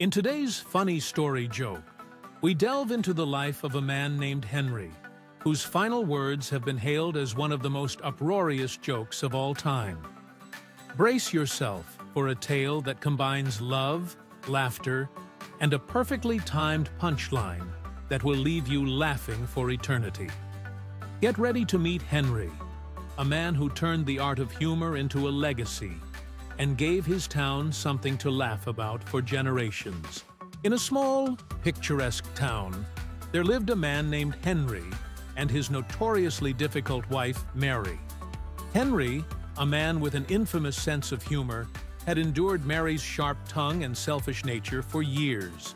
In today's funny story joke, we delve into the life of a man named Henry, whose final words have been hailed as one of the most uproarious jokes of all time. Brace yourself for a tale that combines love, laughter, and a perfectly timed punchline that will leave you laughing for eternity. Get ready to meet Henry, a man who turned the art of humor into a legacy and gave his town something to laugh about for generations. In a small, picturesque town, there lived a man named Henry and his notoriously difficult wife, Mary. Henry, a man with an infamous sense of humor, had endured Mary's sharp tongue and selfish nature for years.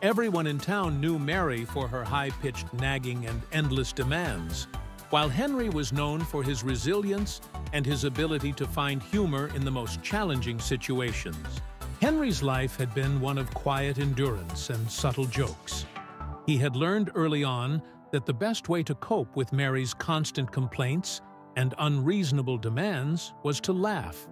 Everyone in town knew Mary for her high-pitched nagging and endless demands, while Henry was known for his resilience and his ability to find humor in the most challenging situations. Henry's life had been one of quiet endurance and subtle jokes. He had learned early on that the best way to cope with Mary's constant complaints and unreasonable demands was to laugh.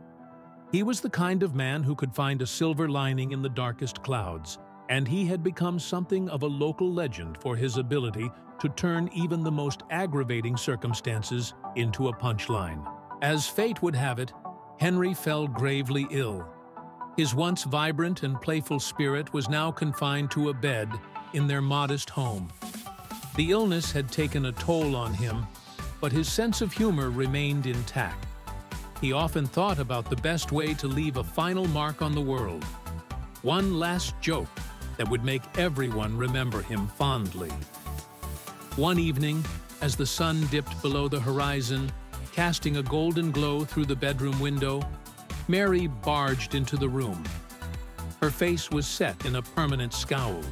He was the kind of man who could find a silver lining in the darkest clouds, and he had become something of a local legend for his ability to turn even the most aggravating circumstances into a punchline. As fate would have it, Henry fell gravely ill. His once vibrant and playful spirit was now confined to a bed in their modest home. The illness had taken a toll on him, but his sense of humor remained intact. He often thought about the best way to leave a final mark on the world. One last joke that would make everyone remember him fondly. One evening, as the sun dipped below the horizon, casting a golden glow through the bedroom window, Mary barged into the room. Her face was set in a permanent scowl,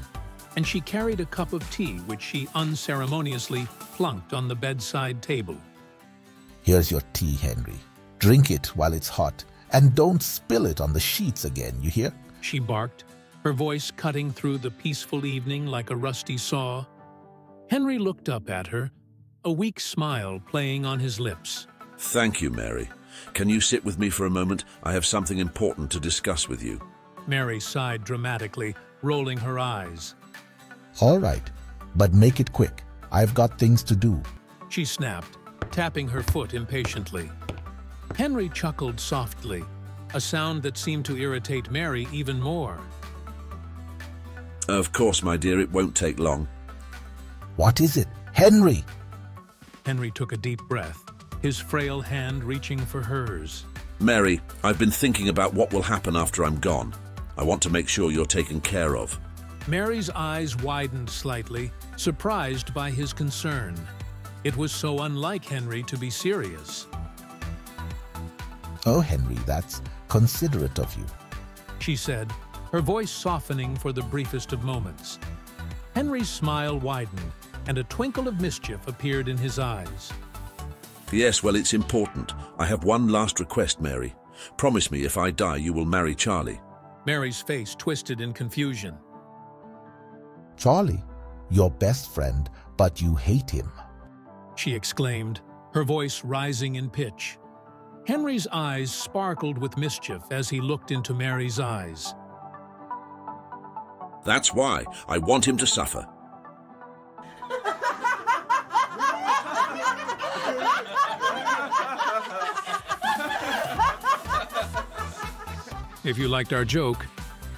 and she carried a cup of tea which she unceremoniously plunked on the bedside table. Here's your tea, Henry. Drink it while it's hot, and don't spill it on the sheets again, you hear? She barked, her voice cutting through the peaceful evening like a rusty saw. Henry looked up at her, a weak smile playing on his lips. Thank you, Mary. Can you sit with me for a moment? I have something important to discuss with you. Mary sighed dramatically, rolling her eyes. All right, but make it quick. I've got things to do. She snapped, tapping her foot impatiently. Henry chuckled softly, a sound that seemed to irritate Mary even more. Of course, my dear, it won't take long. What is it? Henry! Henry took a deep breath, his frail hand reaching for hers. Mary, I've been thinking about what will happen after I'm gone. I want to make sure you're taken care of. Mary's eyes widened slightly, surprised by his concern. It was so unlike Henry to be serious. Oh, Henry, that's considerate of you. She said, her voice softening for the briefest of moments. Henry's smile widened, and a twinkle of mischief appeared in his eyes. Yes, well, it's important. I have one last request, Mary. Promise me if I die, you will marry Charlie. Mary's face twisted in confusion. Charlie, your best friend, but you hate him. She exclaimed, her voice rising in pitch. Henry's eyes sparkled with mischief as he looked into Mary's eyes. That's why I want him to suffer. If you liked our joke,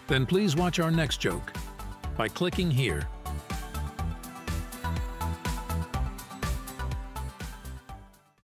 then please watch our next joke by clicking here.